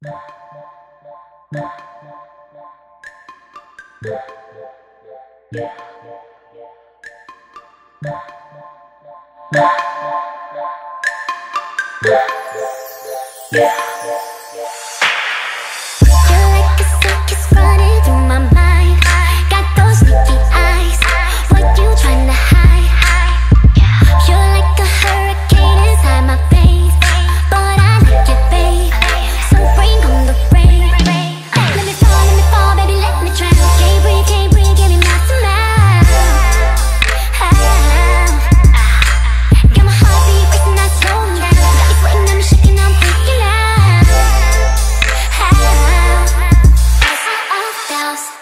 Yeah. house.